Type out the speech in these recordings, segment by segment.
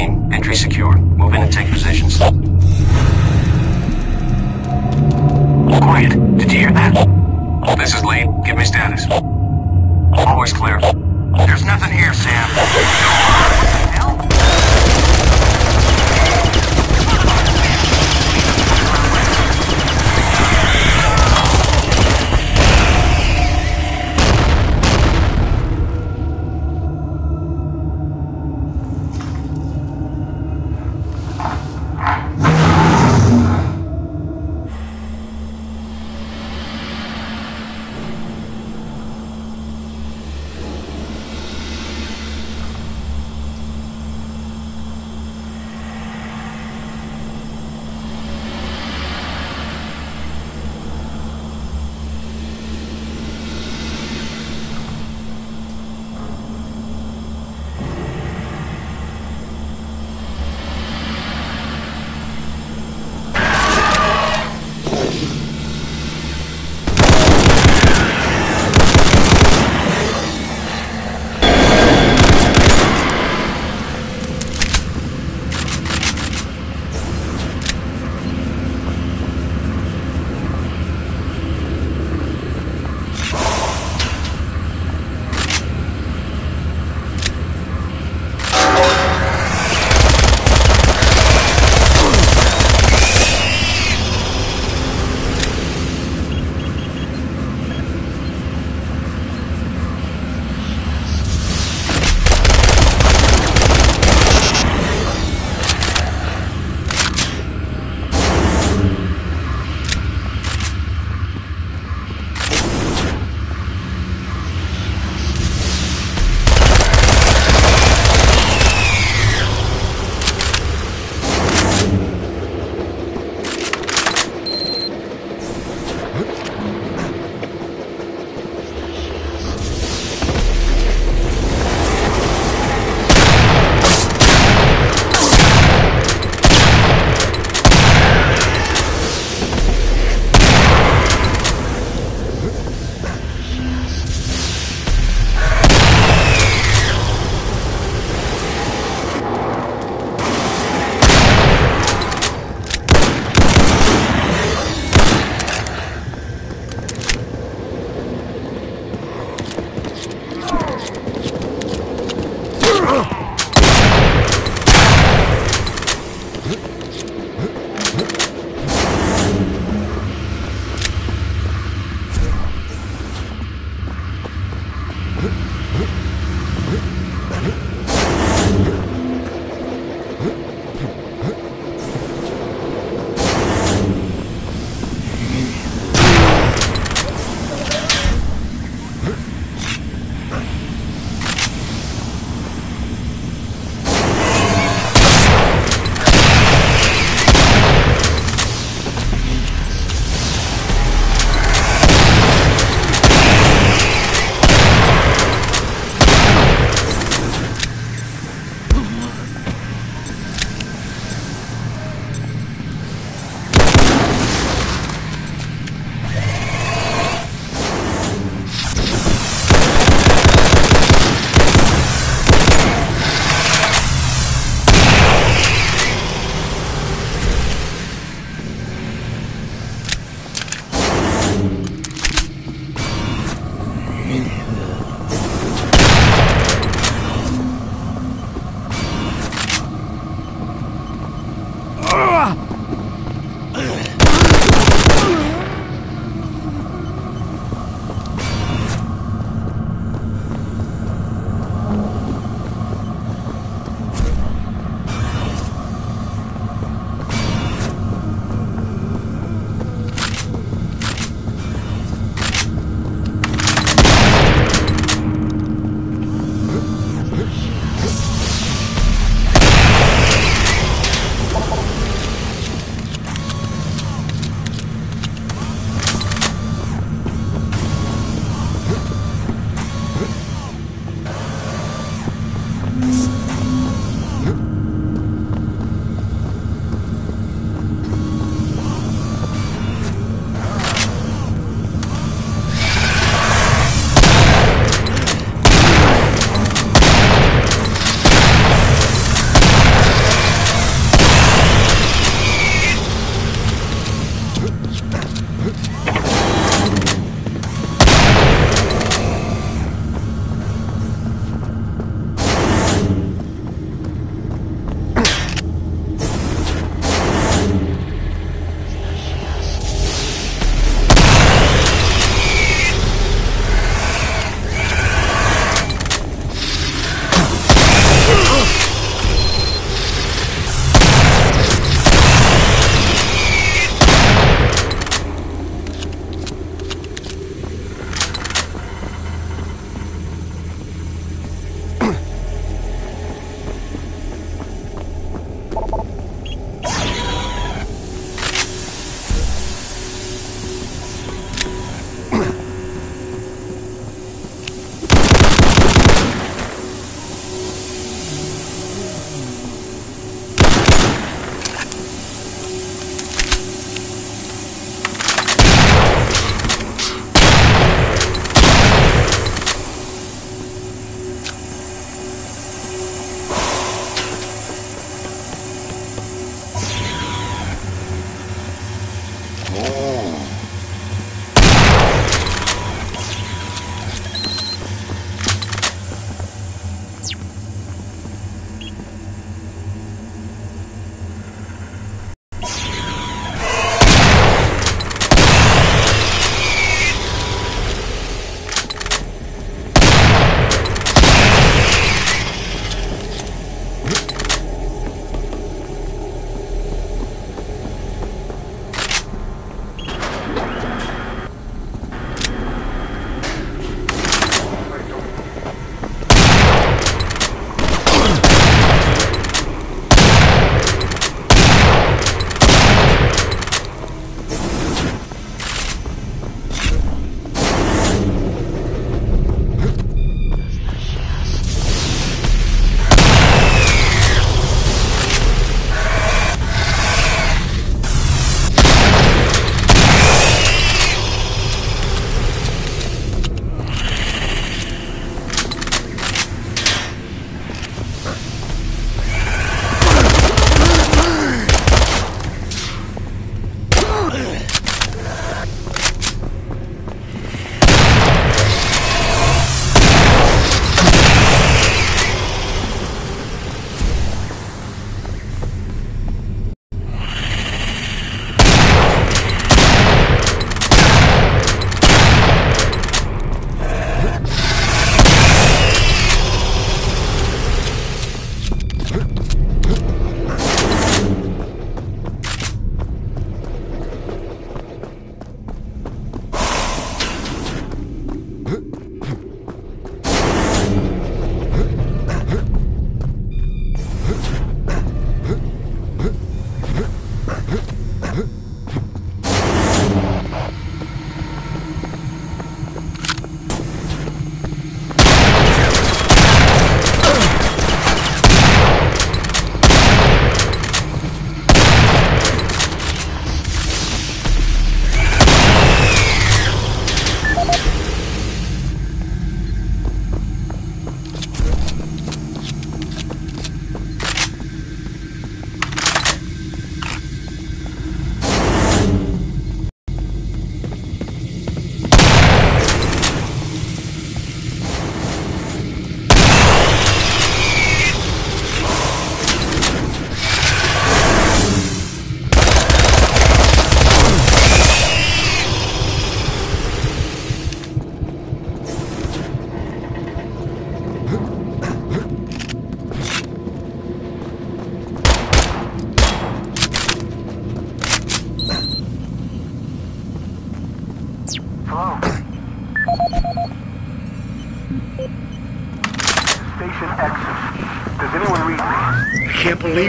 team. Entry secure. Move in and take positions. Quiet. Did you hear that? This is Lee. Give me status. Always clear. There's nothing here, Sam.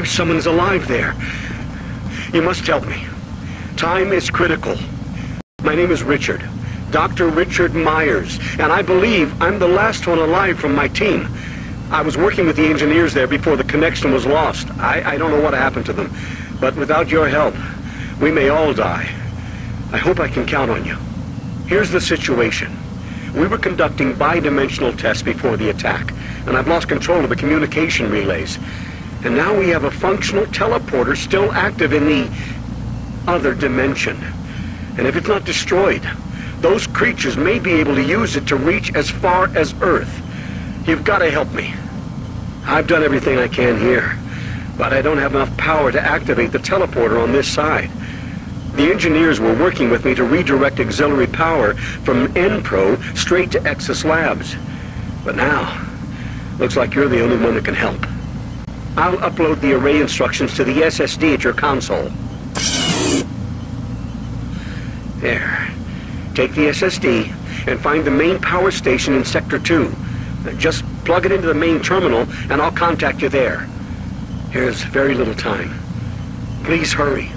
Believe someone's alive there. You must help me. Time is critical. My name is Richard. Dr. Richard Myers, and I believe I'm the last one alive from my team. I was working with the engineers there before the connection was lost. I, I don't know what happened to them, but without your help, we may all die. I hope I can count on you. Here's the situation. We were conducting bi-dimensional tests before the attack, and I've lost control of the communication relays. And now we have a functional teleporter still active in the other dimension. And if it's not destroyed, those creatures may be able to use it to reach as far as Earth. You've got to help me. I've done everything I can here, but I don't have enough power to activate the teleporter on this side. The engineers were working with me to redirect auxiliary power from EnPro straight to Exis Labs. But now, looks like you're the only one that can help. I'll upload the array instructions to the SSD at your console. There. Take the SSD and find the main power station in Sector 2. Uh, just plug it into the main terminal and I'll contact you there. There's very little time. Please hurry.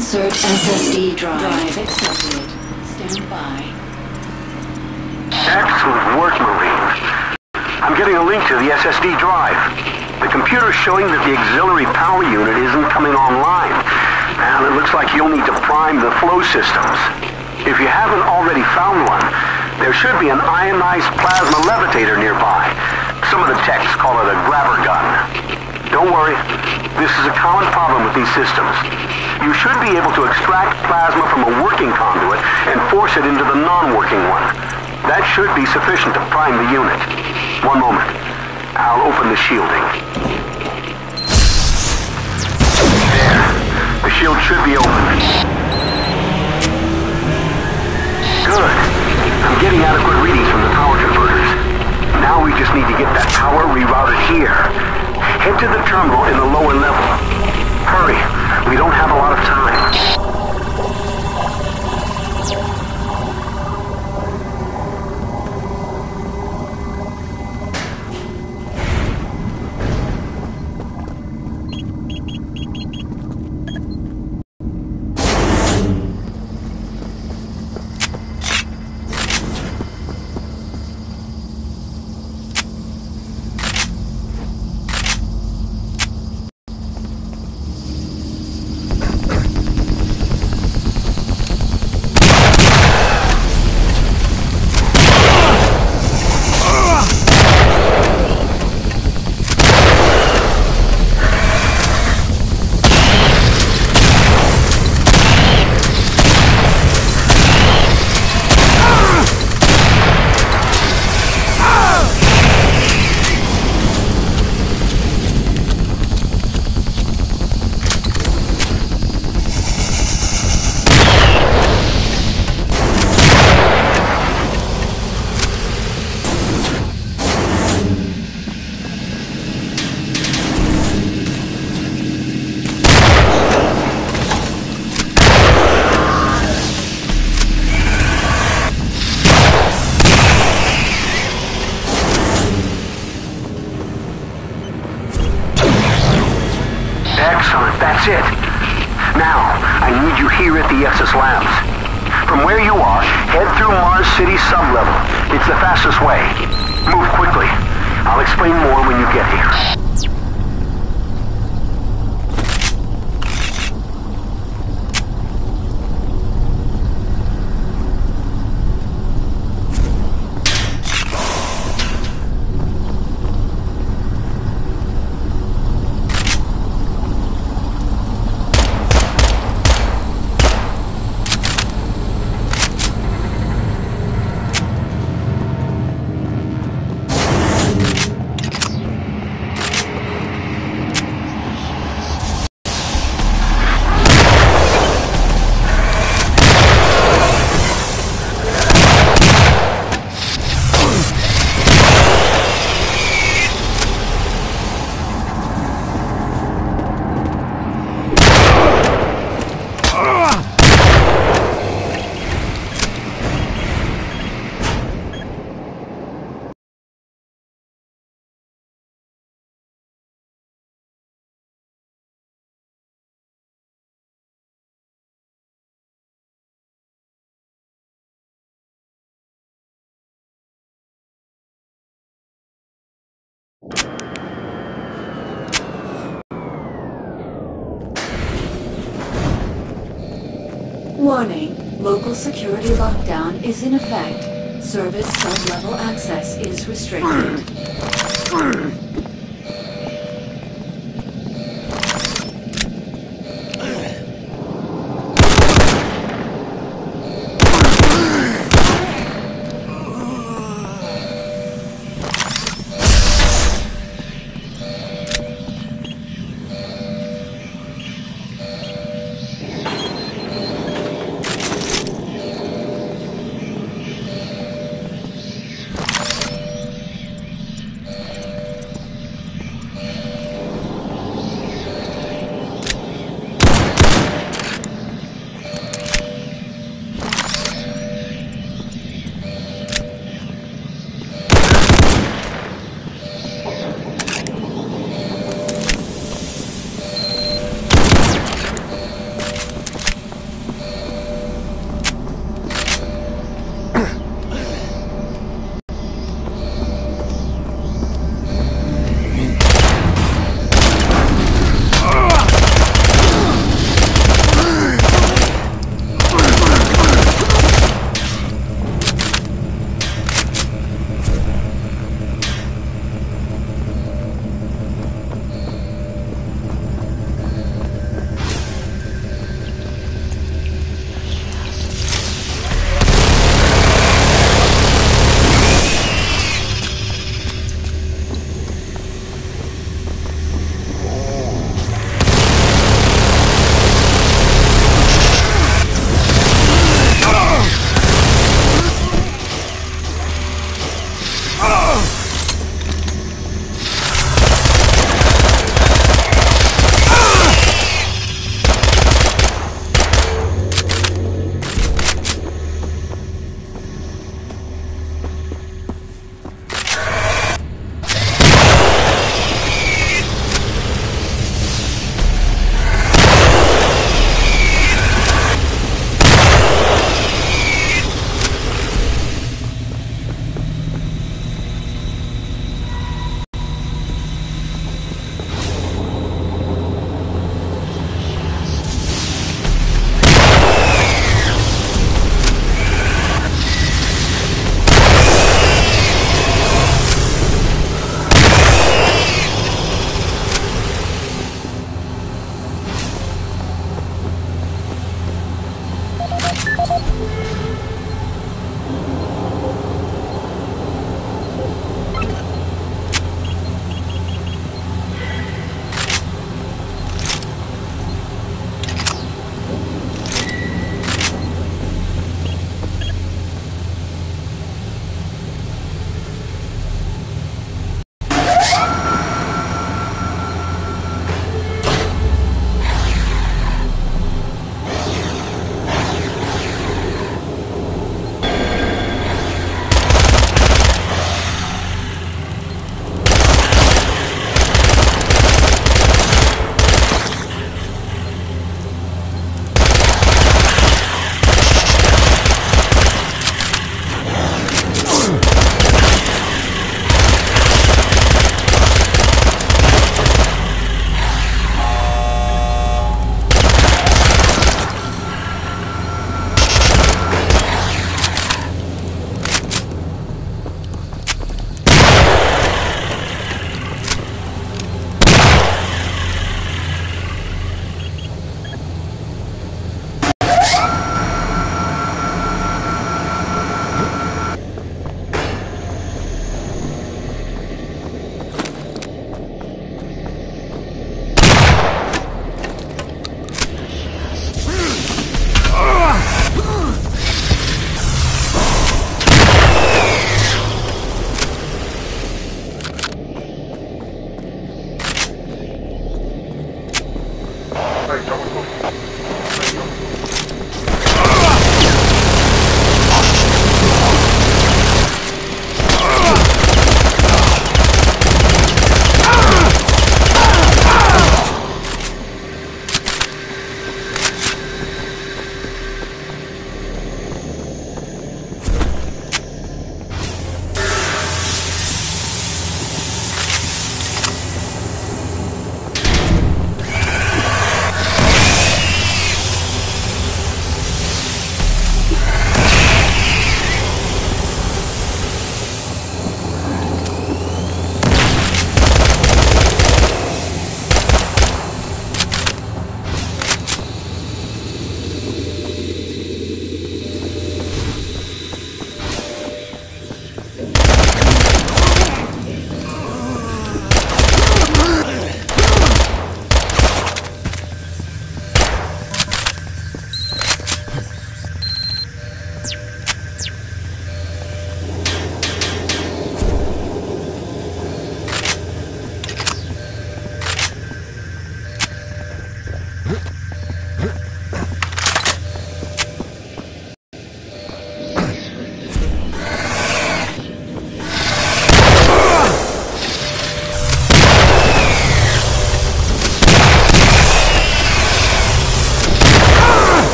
Insert SSD drive. Drive accepted. Stand by. Excellent work, Marine. I'm getting a link to the SSD drive. The computer's showing that the auxiliary power unit isn't coming online. And it looks like you'll need to prime the flow systems. If you haven't already found one, there should be an ionized plasma levitator nearby. Some of the techs call it a grabber gun. Don't worry, this is a common problem with these systems. You should be able to extract plasma from a working conduit and force it into the non-working one. That should be sufficient to prime the unit. One moment. I'll open the shielding. There. The shield should be open. Good. I'm getting adequate readings from the power converters. Now we just need to get that power rerouted here. Head to the terminal in the lower level. Hurry. We don't have a lot of time. Warning. Local security lockdown is in effect. Service sub-level access is restricted.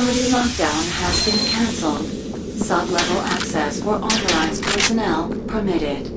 Security lockdown has been cancelled. Sub-level access for authorized personnel permitted.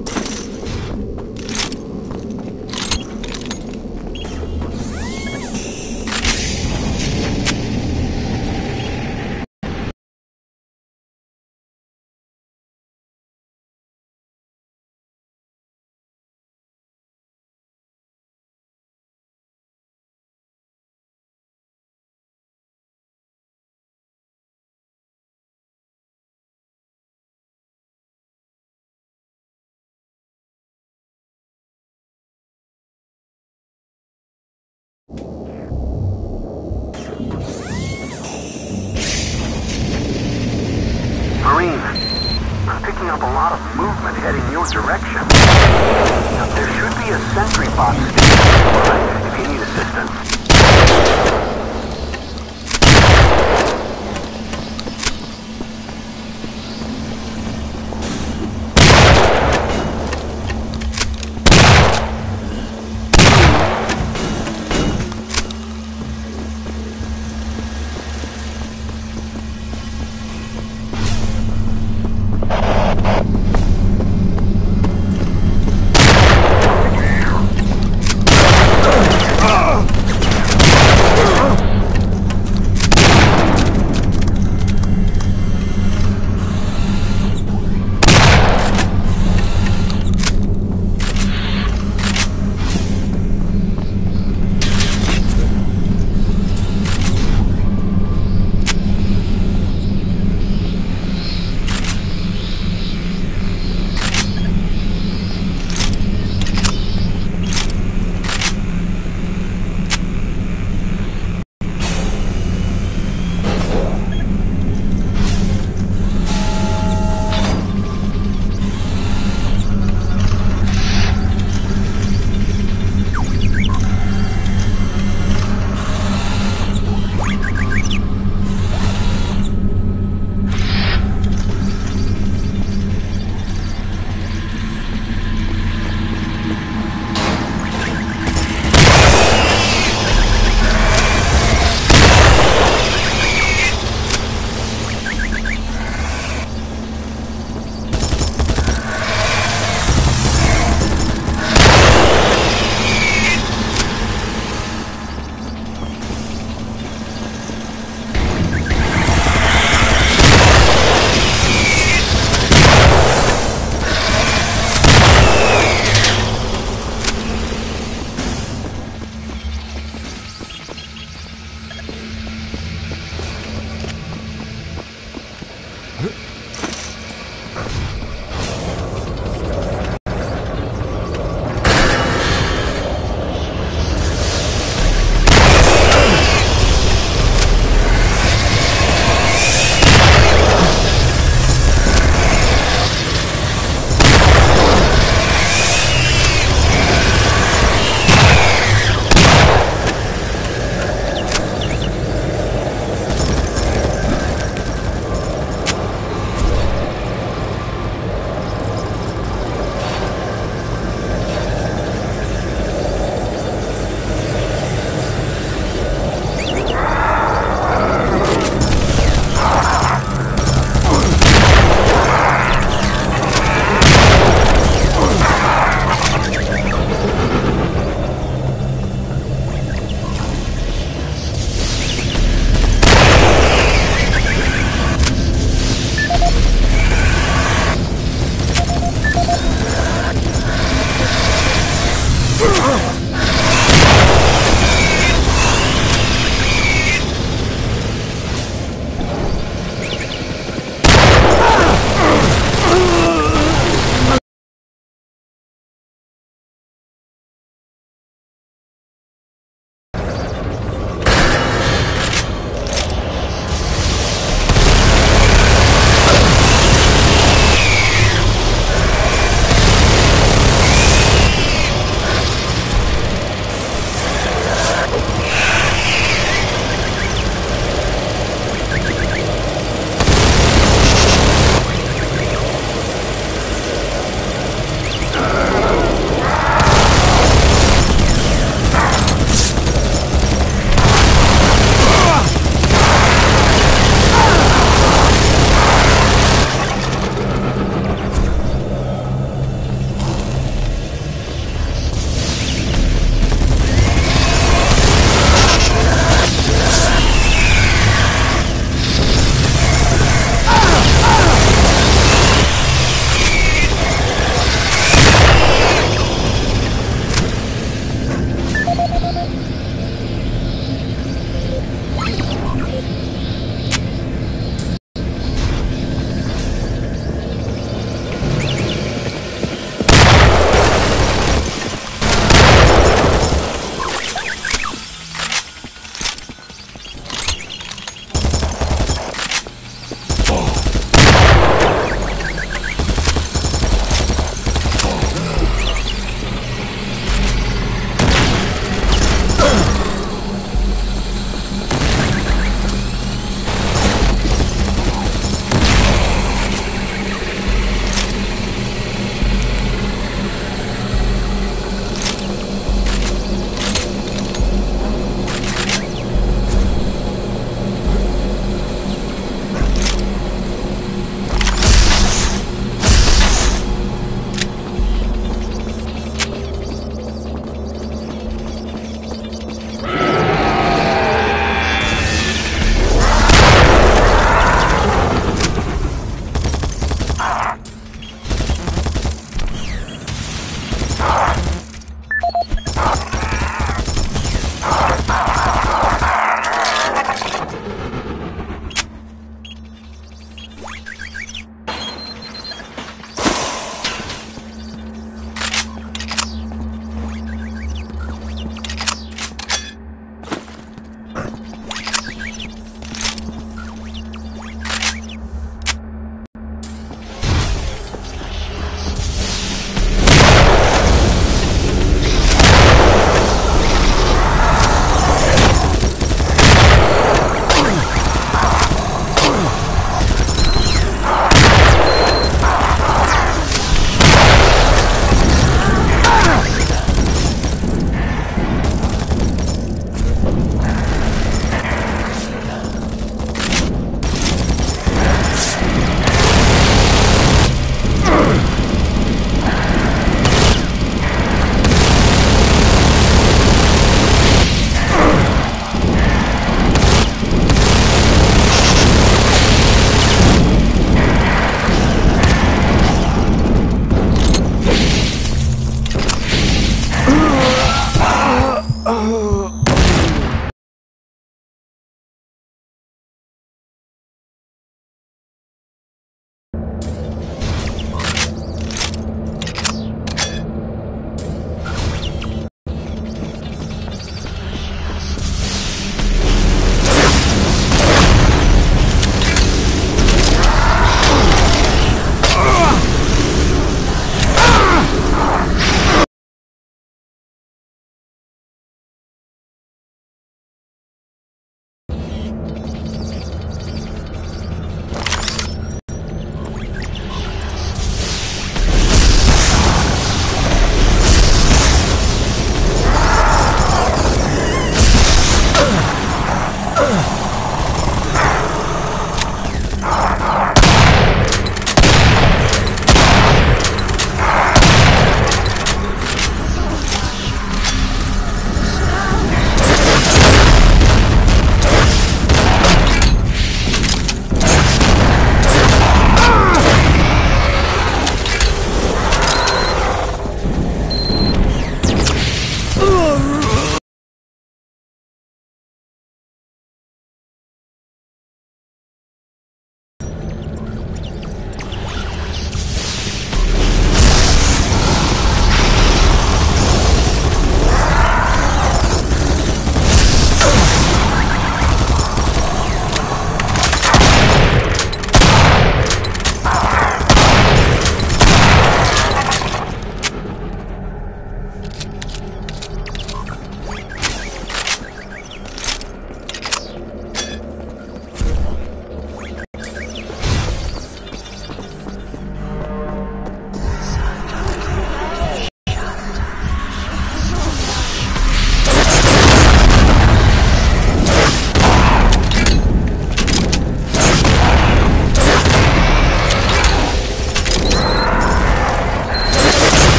Direction.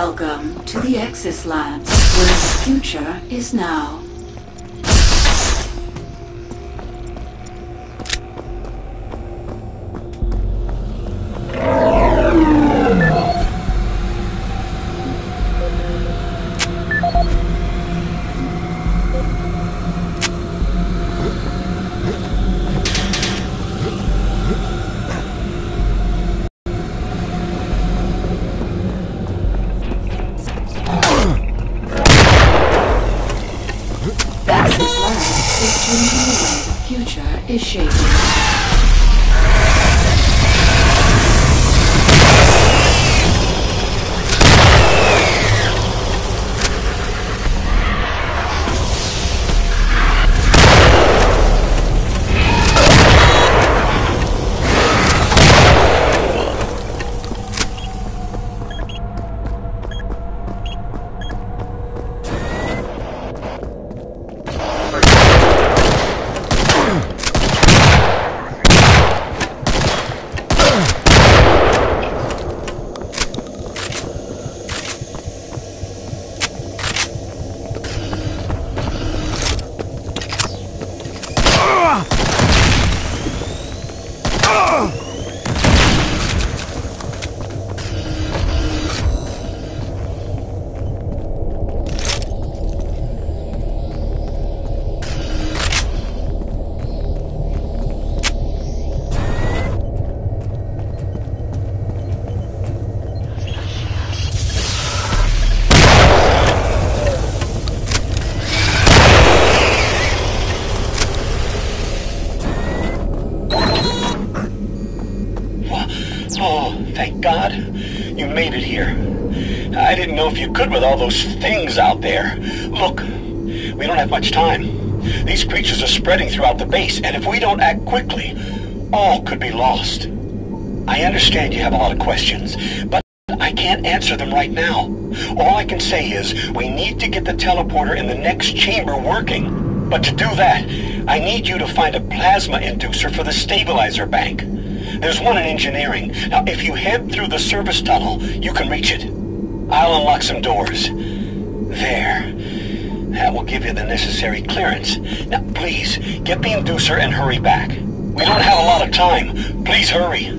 Welcome to the Exis Labs, where the future is now. Thank God. You made it here. I didn't know if you could with all those things out there. Look, we don't have much time. These creatures are spreading throughout the base, and if we don't act quickly, all could be lost. I understand you have a lot of questions, but I can't answer them right now. All I can say is we need to get the teleporter in the next chamber working. But to do that, I need you to find a plasma inducer for the stabilizer bank. There's one in engineering. Now, if you head through the service tunnel, you can reach it. I'll unlock some doors. There. That will give you the necessary clearance. Now, please, get the inducer and hurry back. We don't have a lot of time. Please hurry.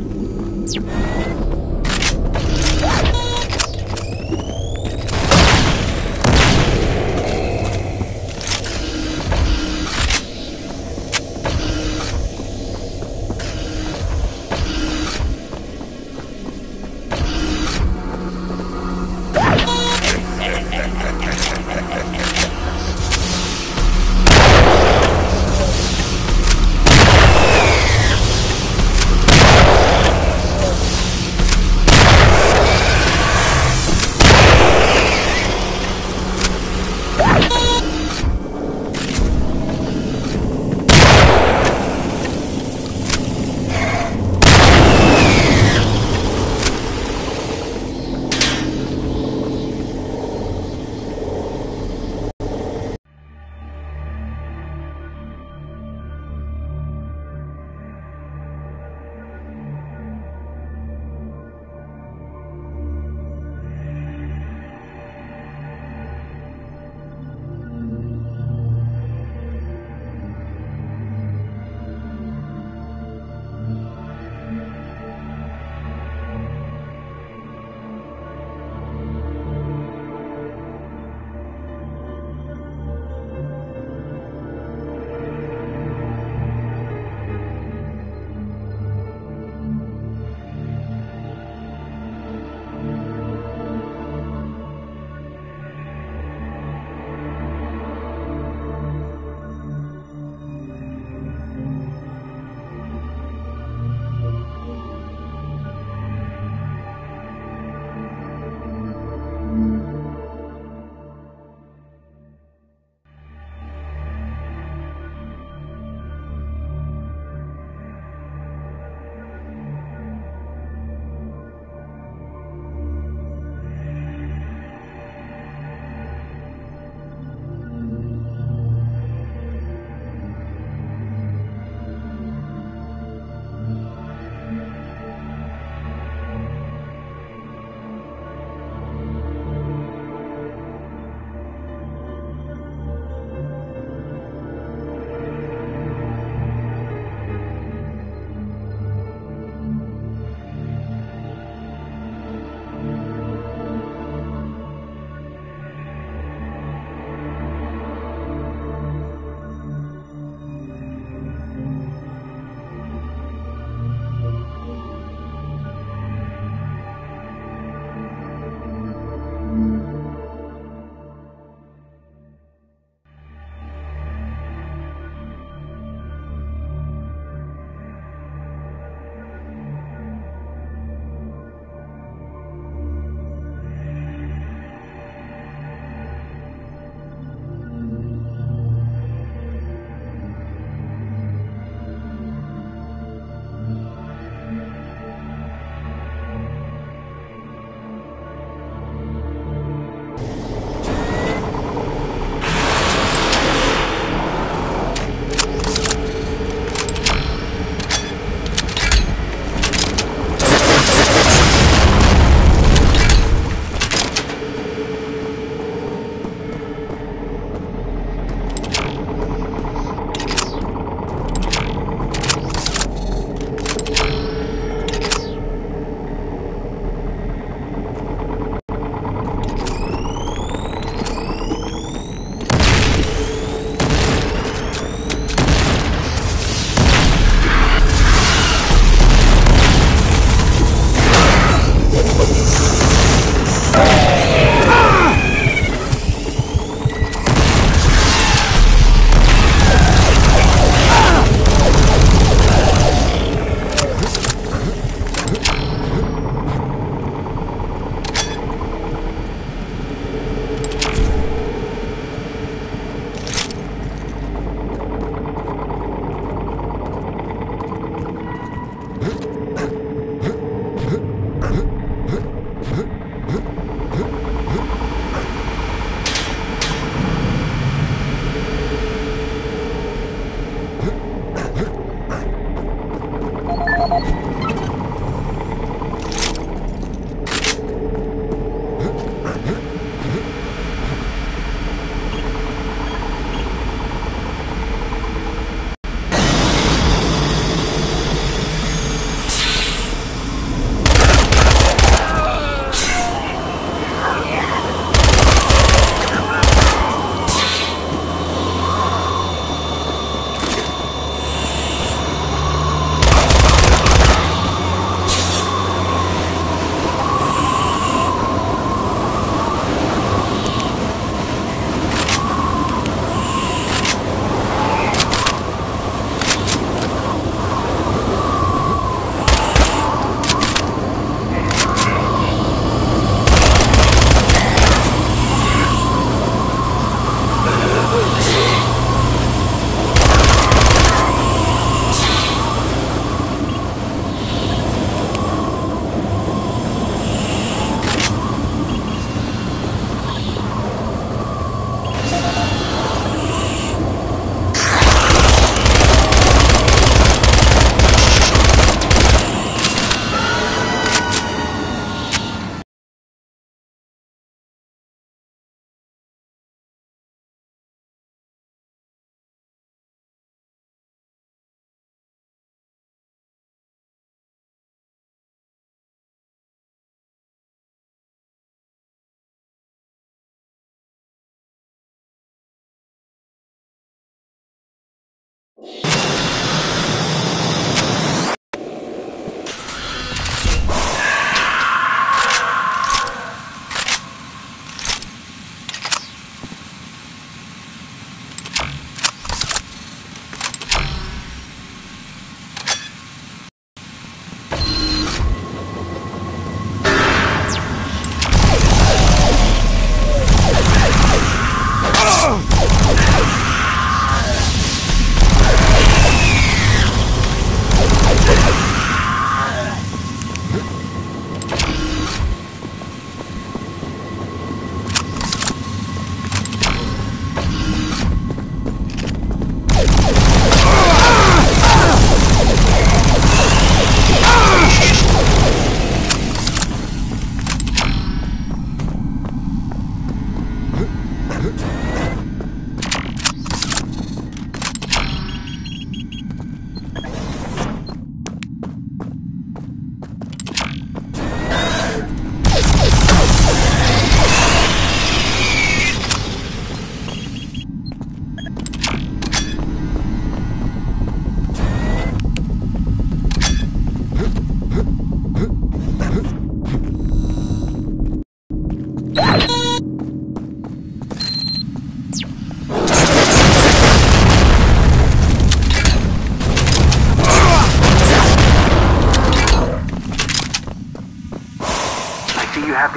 you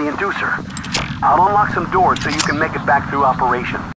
the inducer. I'll unlock some doors so you can make it back through operation.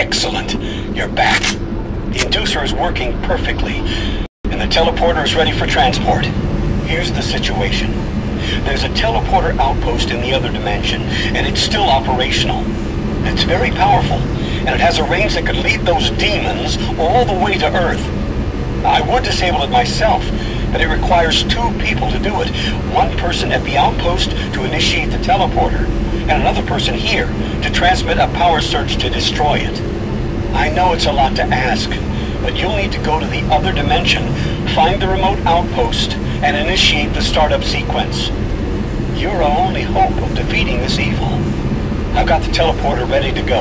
Excellent. You're back. The inducer is working perfectly, and the teleporter is ready for transport. Here's the situation. There's a teleporter outpost in the other dimension, and it's still operational. It's very powerful, and it has a range that could lead those demons all the way to Earth. I would disable it myself, but it requires two people to do it. One person at the outpost to initiate the teleporter, and another person here to transmit a power surge to destroy it. I know it's a lot to ask, but you'll need to go to the other dimension, find the remote outpost, and initiate the startup sequence. You're our only hope of defeating this evil. I've got the teleporter ready to go.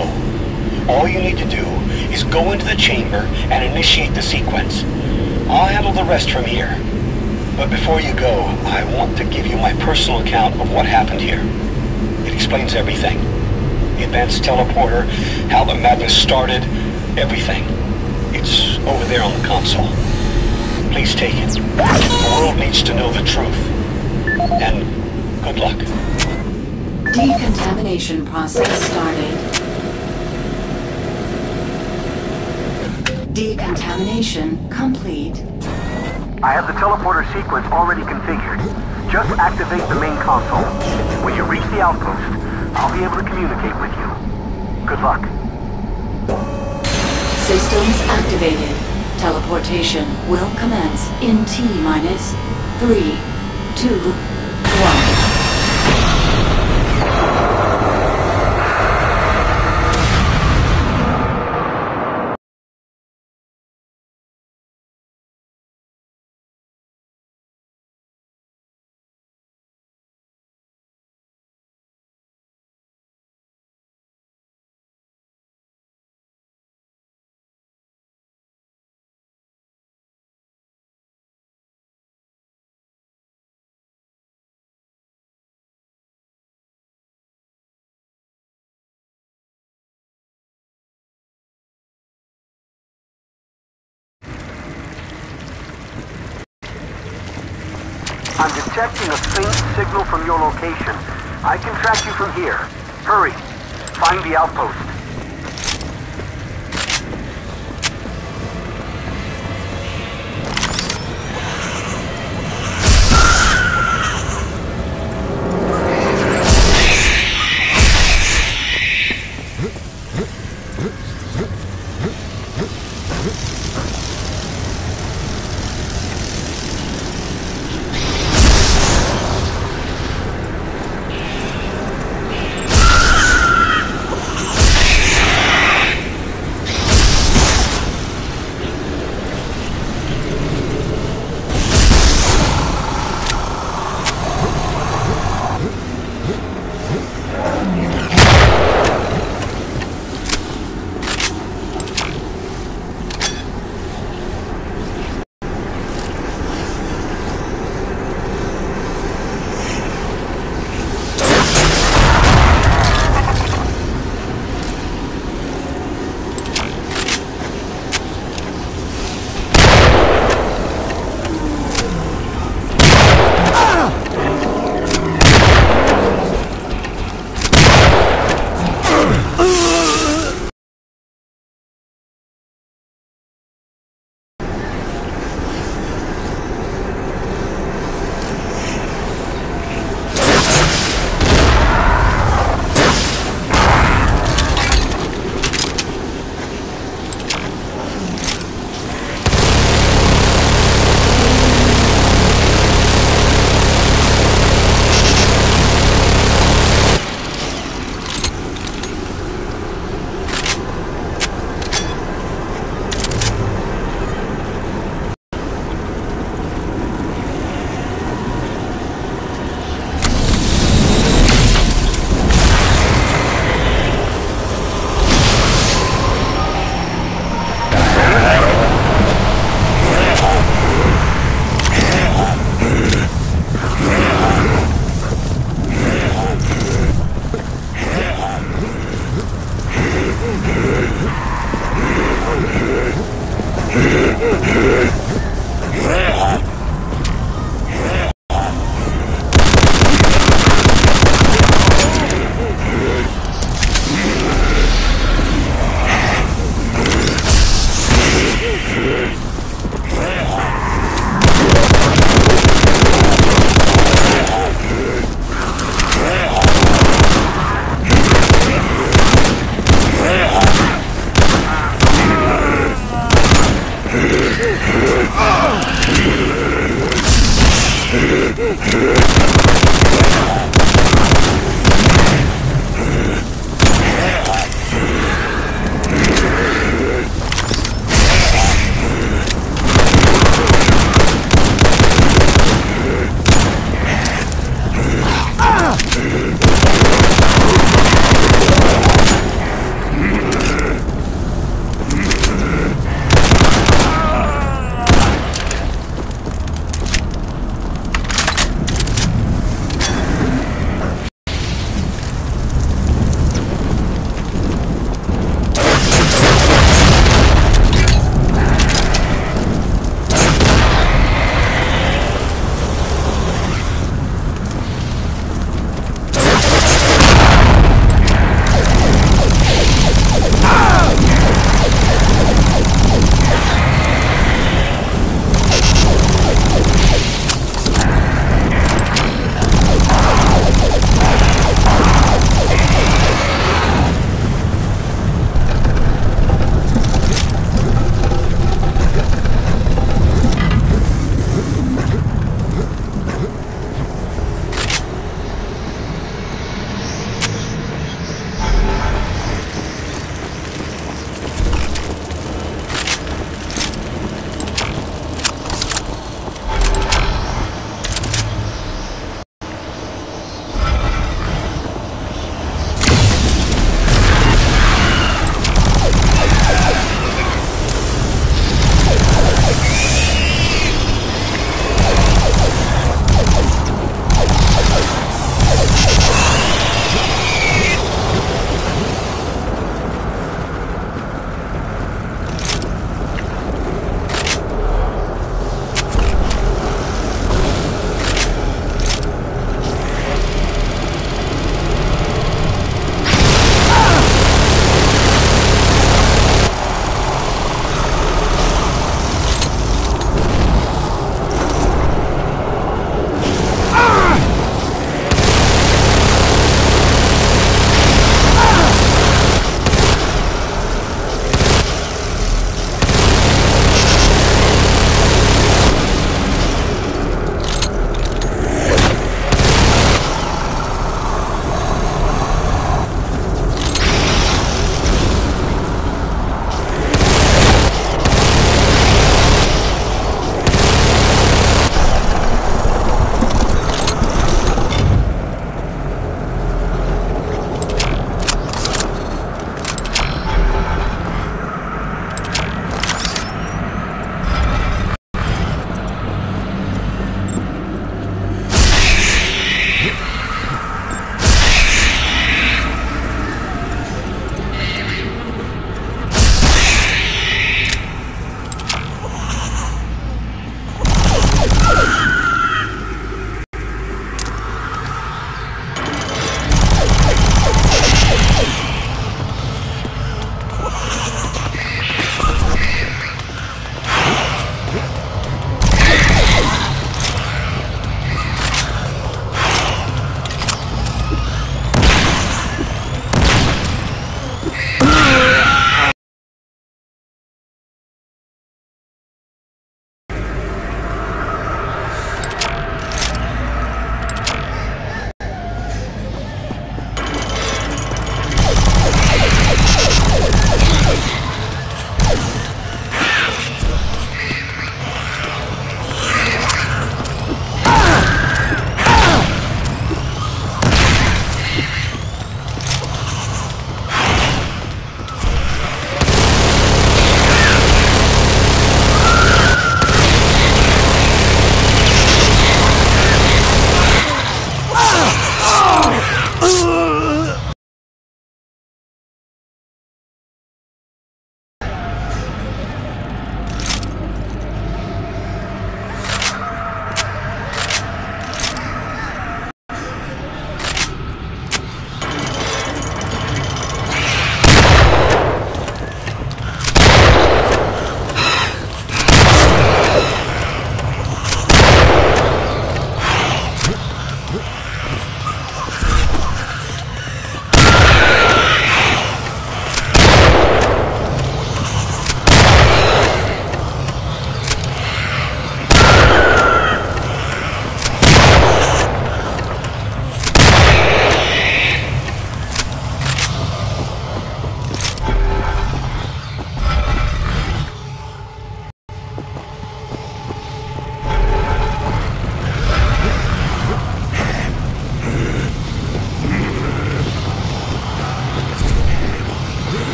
All you need to do is go into the chamber and initiate the sequence. I'll handle the rest from here. But before you go, I want to give you my personal account of what happened here. It explains everything. The advanced teleporter, how the madness started, everything. It's over there on the console. Please take it. The world needs to know the truth. And good luck. Decontamination process started. Decontamination complete. I have the teleporter sequence already configured. Just activate the main console. When you reach the outpost, I'll be able to communicate with you. Good luck. Systems activated. Teleportation will commence in T minus 3, 2, detecting a faint signal from your location. I can track you from here. Hurry. Find the outpost.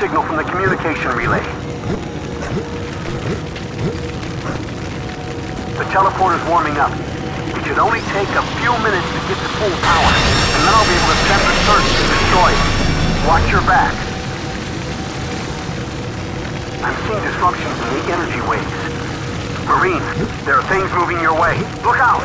Signal from the communication relay. The teleporter's warming up. It should only take a few minutes to get to full power, and then I'll be able to send the search to destroy it. Watch your back. I'm seeing disruptions in the energy waves. Marine, there are things moving your way. Look out!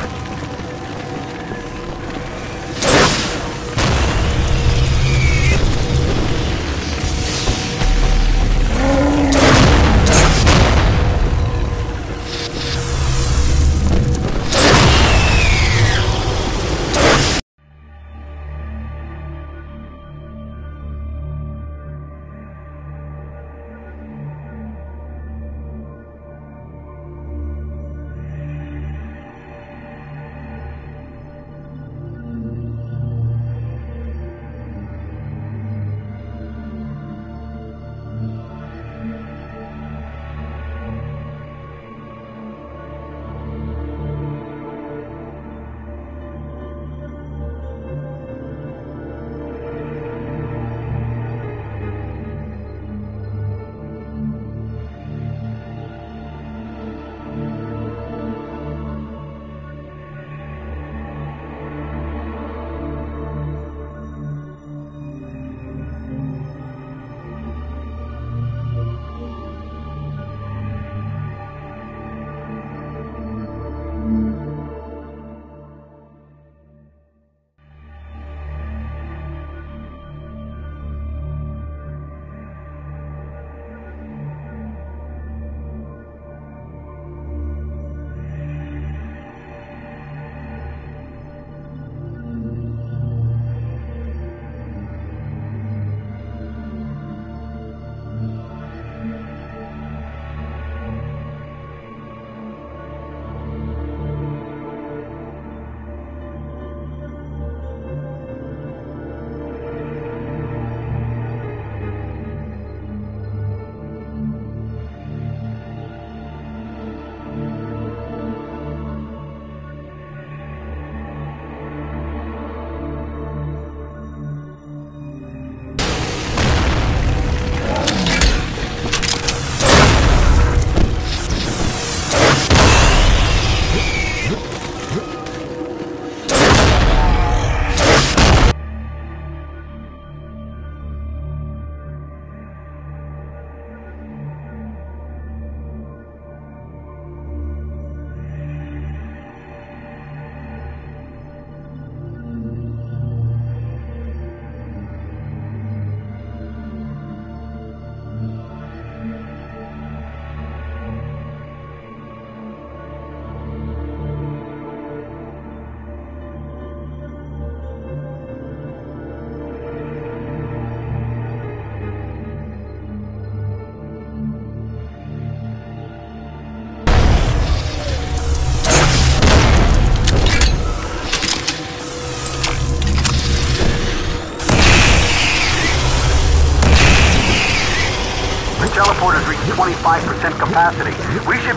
Capacity. We should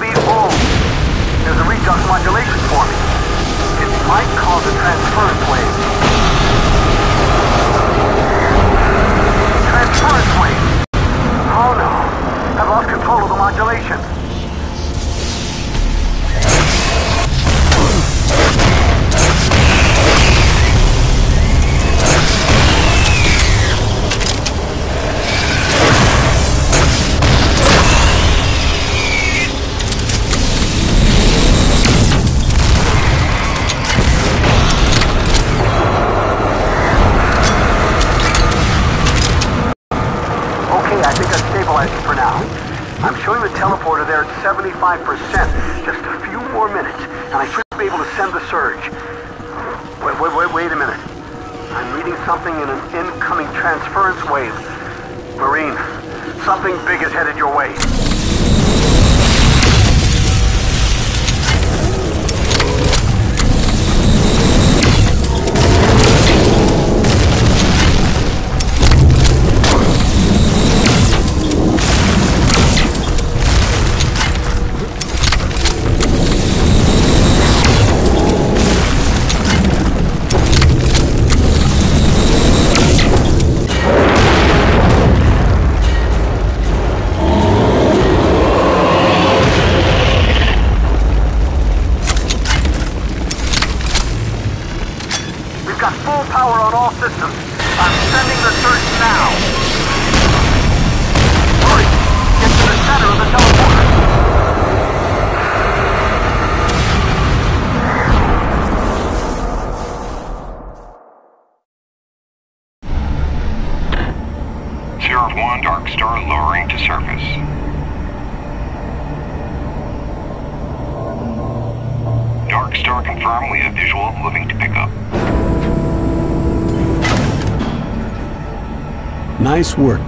work.